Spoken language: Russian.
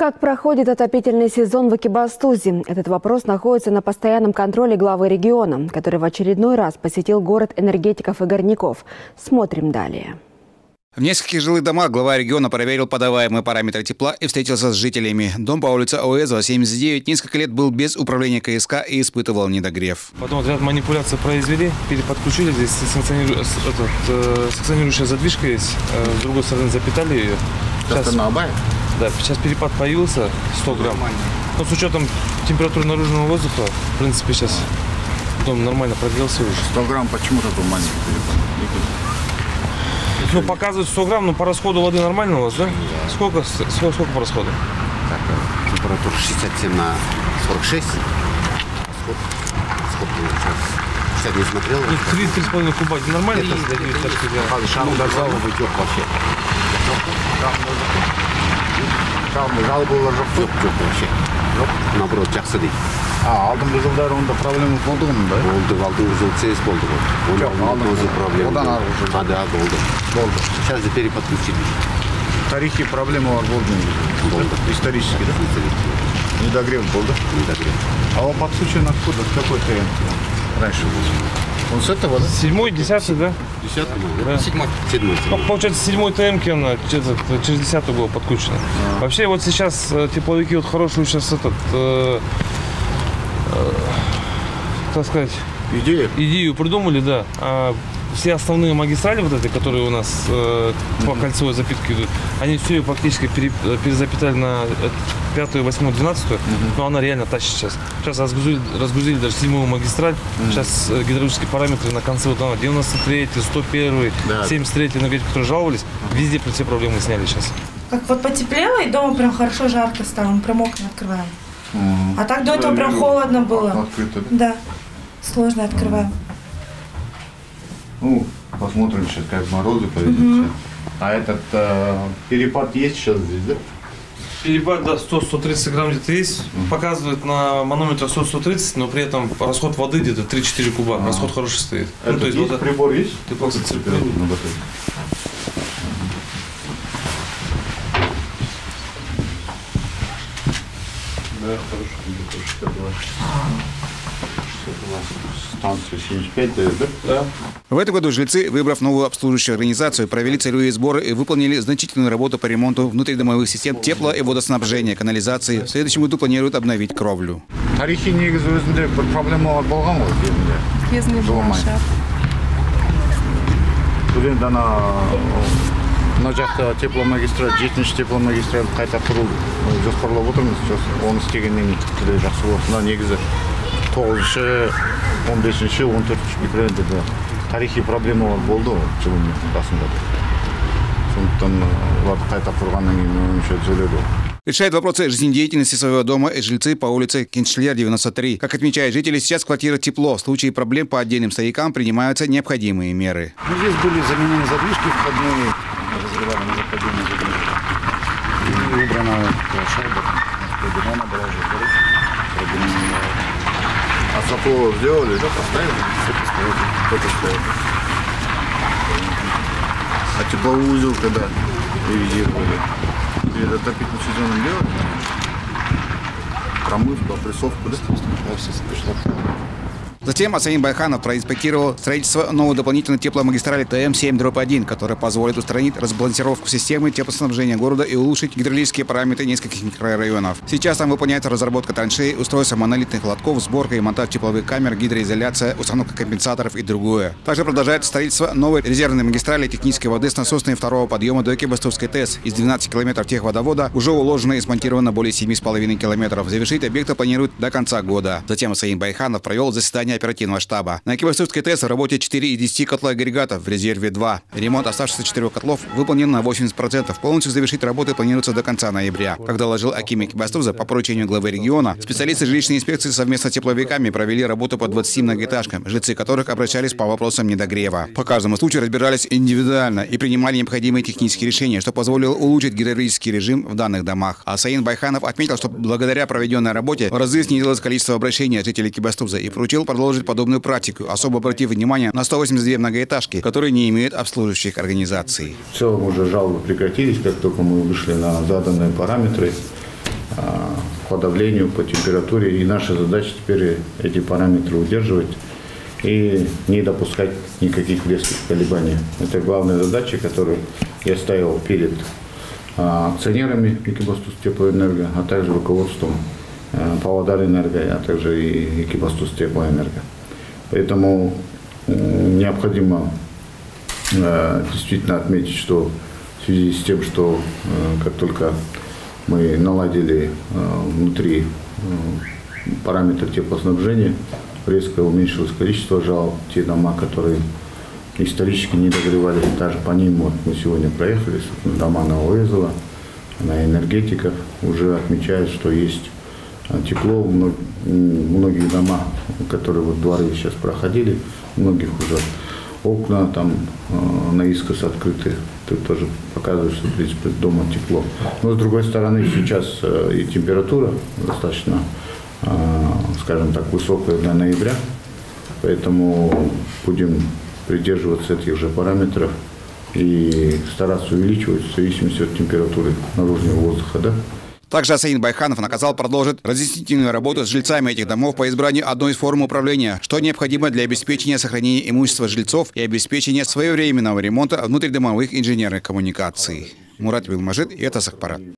Как проходит отопительный сезон в Экибастузе? Этот вопрос находится на постоянном контроле главы региона, который в очередной раз посетил город энергетиков и горняков. Смотрим далее. В нескольких жилых домах глава региона проверил подаваемые параметры тепла и встретился с жителями. Дом по улице Оэзова, 79, несколько лет был без управления КСК и испытывал недогрев. Потом вот ряд манипуляций произвели, переподключили. Здесь санкциониру... этот, э, санкционирующая задвижка есть. Э, с другой стороны запитали ее. Сейчас на Абае? Да, сейчас перепад появился, 100 грамм. Но с учетом температуры наружного воздуха, в принципе, сейчас дом нормально прогрелся уже. 100 грамм почему такой маленький перепад? Ну, показывает 100 грамм, но по расходу воды нормально у вас, да? Сколько, сколько, сколько по расходу? Так, э, температура 67 на 46. Сколько? Сколько сейчас? 60 не смотрел? Ну, 3-3,5 куба. Это нормально? Это, это, это, это, шар до зала вытек вообще жалобы жоқ Жоқ, жоқ вообще. Жоқ, наоборот, жақсы дейді. а алдыңғы жылдары онда проблема болды ғой да Болды, алдыңғы жыл цес болды ғой. Жоқ, алдыңғы тоже жыл. проблема. Одан болды. арғы жылдары. А, да, болды. болды Сейчас же переподключили. тарихи проблемалар болды негізі Болды. исторически да недогрев болды Недогрев. а он подключен откуда с какой ТН раньше был он с этого да Седьмой, десятый, да? Десятый, Да. Седьмой. Седьмой. Ну, получается, седьмой ТМ она через десятую было подключено. Вообще, вот сейчас э, тепловики вот хорошую сейчас этот, э, э, так сказать, идея идею придумали, да. А все основные магистрали вот эти, которые у нас э, по кольцевой запитке идут, они все практически пере- э, перезапитали на э, пятую, восьмую, двенадцатую, но она реально тащит сейчас. Сейчас разгрузили, разгрузили даже седьмую магистраль, сейчас э, гидравлические параметры на конце, вот, она 93 101 Да. 73 энергетики, которые жаловались, везде все проблемы сняли сейчас. Как вот потеплело, и дома прям хорошо жарко стало, мы прям окна открываем. А так до этого прям холодно было. открыто Да, сложно открываем. Ну посмотрим сейчас как морозы пойдут а этот э, перепад есть сейчас здесь да Перепад, да, 100-130 грамм где-то есть. Показывает на манометре 100-130, но при этом расход воды где-то 3-4 куба. Расход хороший стоит. Ну, Этот то есть есть вот это- прибор есть Ты просто на батарее Да, хорошо, 62. 62. Станция 75 дает, да? Да. В этом году жильцы, выбрав новую обслуживающую организацию, провели целевые сборы и выполнили значительную работу по ремонту внутридомовых систем тепла и водоснабжения, канализации. В следующем году планируют обновить кровлю. тарихи негізі өзінде бір проблемалар болған ғой кезінде Кезінде Жылымай. бұл енді ана мына жақта тепломагистраль жетінші тепломагистраль қайта құру жоспарлап отырмыз Жос- оны істегеннен кейін тіпті де жақсы болады мына негізі тоғызыншы он бесінші он төртінші микрорайондарда тарихи проблемалар болды ғой жылының басында да. сондықтан ы, оларды қайта құрғаннан кейін менің ойымша түзеледі ол Решают вопросы жизнедеятельности своего дома и жильцы по улице Киншлер, 93. Как отмечают жители, сейчас квартира тепло. В случае проблем по отдельным стоякам принимаются необходимые меры. Ну, здесь были заменены задвижки входные, разрывали на заходные задвижки. И убрана э, шайба, продумана была уже горы, сапо сделали, да, поставили? Все. А тепловой узел когда ревизировали? Перед отопительным сезоном делали? Промывку, опрессовку, да? Да, все пришло. Затем Асаин Байханов проинспектировал строительство новой дополнительной тепломагистрали ТМ-7-1, которая позволит устранить разбалансировку системы теплоснабжения города и улучшить гидрологические параметры нескольких микрорайонов. Сейчас там выполняется разработка траншей, устройство монолитных лотков, сборка и монтаж тепловых камер, гидроизоляция, установка компенсаторов и другое. Также продолжается строительство новой резервной магистрали технической воды с насосной второго подъема до Экибастузской ТЭС. Из 12 километров техводовода уже уложено и смонтировано более 7,5 километров. Завершить объекты планируют до конца года. Затем Асаин Байханов провел заседание оперативного штаба. На Экибастовской ТЭС в работе 4 из 10 котлоагрегатов, в резерве 2. Ремонт оставшихся 4 котлов выполнен на 80%. Полностью завершить работы планируется до конца ноября. Как доложил Аким Экибастуза по поручению главы региона, специалисты жилищной инспекции совместно с тепловиками провели работу по 20 многоэтажкам, жильцы которых обращались по вопросам недогрева. По каждому случаю разбирались индивидуально и принимали необходимые технические решения, что позволило улучшить гидравлический режим в данных домах. А Саин Байханов отметил, что благодаря проведенной работе снизилось количество обращений от жителей Кибастуза и поручил продолжить подобную практику, особо обратив внимание на 182 многоэтажки, которые не имеют обслуживающих организаций. В целом уже жалобы прекратились, как только мы вышли на заданные параметры. а, по давлению, по температуре. И наша задача теперь эти параметры удерживать и не допускать никаких резких колебаний. Это главная задача, которую я ставил перед а, акционерами Экибастуз Теплоэнерго, а также руководством а, Павлодар Энерго, а также и Экибастуз Теплоэнерго. Поэтому необходимо а, действительно отметить, что в связи с тем, что как только мы наладили внутри параметры теплоснабжения, резко уменьшилось количество жалоб, те дома, которые исторически не догревались, даже по ним вот мы сегодня проехались, дома на Уэзела, на энергетиков, уже отмечают, что есть тепло, в многих домах, которые вот дворы сейчас проходили, многих уже окна там э, наискос открыты, это тоже показывает, что в принципе дома тепло. Но с другой стороны сейчас э, и температура достаточно а, скажем так, высокая для ноября, поэтому будем придерживаться этих же параметров и стараться увеличивать в зависимости от температуры наружного воздуха. Да? Также Асаин Байханов наказал продолжить разъяснительную работу с жильцами этих домов по избранию одной из форм управления, что необходимо для обеспечения сохранения имущества жильцов и обеспечения своевременного ремонта внутридомовых инженерных коммуникаций. Мурат Вилмажид и это Сахпарат.